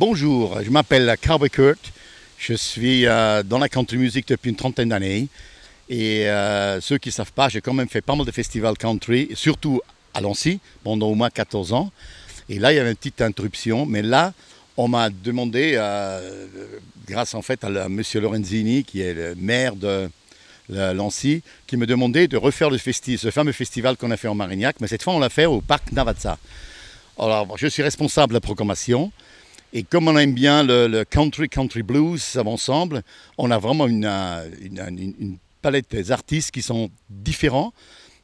Bonjour, je m'appelle Cowboy Kurt. Je suis euh, dans la country music depuis une trentaine d'années. Et euh, ceux qui ne savent pas, j'ai quand même fait pas mal de festivals country, surtout à Lancy, pendant au moins 14 ans. Et là, il y avait une petite interruption. Mais là, on m'a demandé, euh, grâce en fait à, M. Lorenzini, qui est le maire de Lancy, qui me demandait de refaire ce fameux festival qu'on a fait en Marignac. Mais cette fois, on l'a fait au parc Navazza. Alors, je suis responsable de la programmation. Et comme on aime bien le, country, country blues ensemble, on a vraiment une, une, palette d'artistes qui sont différents,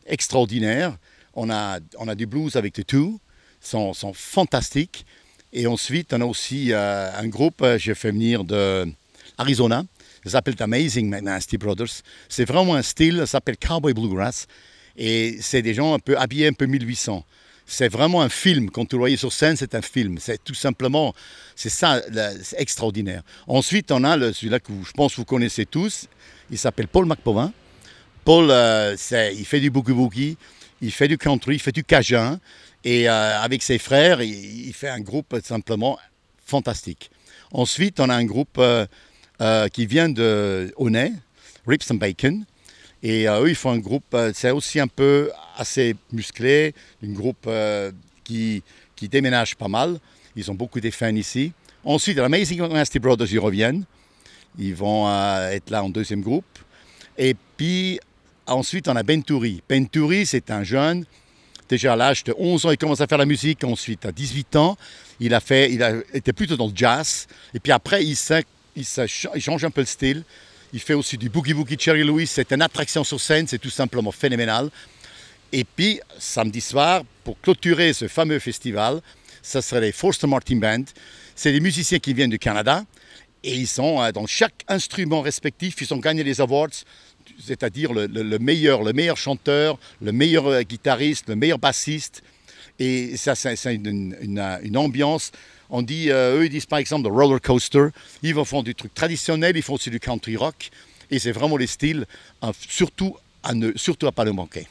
extraordinaires. On a, on a du blues avec The Two, sont, sont fantastiques. Et ensuite, on a aussi euh, un groupe, euh, j'ai fait venir de Arizona, ça s'appelle Amazing Nasty Brothers. C'est vraiment un style, ça s'appelle Cowboy Bluegrass. Et c'est des gens un peu habillés un peu 1800 c'est vraiment un film. Quand vous le voyez sur scène, c'est un film. C'est tout simplement, c'est ça, c'est extraordinaire. Ensuite, on a celui-là que je pense que vous connaissez tous. Il s'appelle Paul McPovin. Paul, euh, il fait du boogie-boogie, il fait du country, il fait du cajun. Et euh, avec ses frères, il, fait un groupe simplement fantastique. Ensuite, on a un groupe euh, qui vient de Honnay, Rips and Bacon. Et eux, ils font un groupe, c'est aussi un peu assez musclé, un groupe euh, qui, qui déménage pas mal. Ils ont beaucoup de fans ici. Ensuite, Amazing Nasty Brothers, ils reviennent. Ils vont euh, être là en deuxième groupe. Et puis, ensuite, on a Benturi. Benturi, c'est un jeune, déjà à l'âge de 11 ans, il commence à faire la musique. Ensuite, à 18 ans, il a fait, il a été plutôt dans le jazz. Et puis après, il, il, il change un peu le style. Il fait aussi du boogie boogie Cherry Louis. C'est une attraction sur scène, c'est tout simplement phénoménal. Et puis, samedi soir, pour clôturer ce fameux festival, ce serait les Forster Martin Band. C'est des musiciens qui viennent du Canada et ils sont euh, dans chaque instrument respectif, ils ont gagné les awards, c'est-à-dire le, meilleur, le meilleur chanteur, le meilleur euh, guitariste, le meilleur bassiste. Et ça, c'est une, ambiance. On dit, euh, eux, ils disent par exemple le roller coaster. Ils vont faire du truc traditionnel, ils font aussi du country rock. Et c'est vraiment les styles, surtout à ne surtout à pas le manquer.